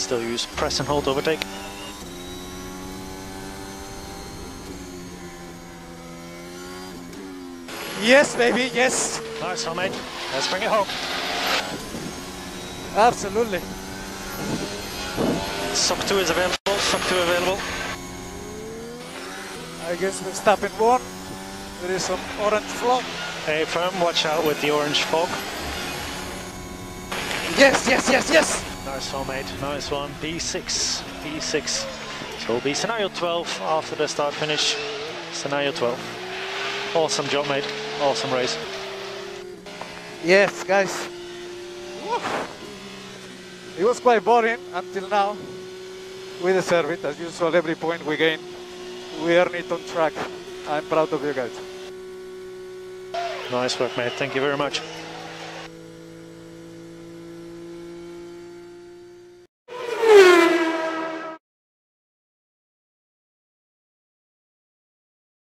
still use press and hold overtake. Yes, baby, yes. Nice one, mate. Let's bring it home. Absolutely. SOC 2 is available, SOC 2 available. I guess we're stopping one. There is some orange fog. Hey, firm, watch out with the orange fog. Yes, yes, yes, yes. Nice one, mate. Nice one. P6, P6. So it'll be scenario 12 after the start finish. Scenario 12. Awesome job, mate. Awesome race. Yes, guys. It was quite boring until now. We deserve it. As usual, every point we gain, we earn it on track. I'm proud of you guys. Nice work, mate. Thank you very much.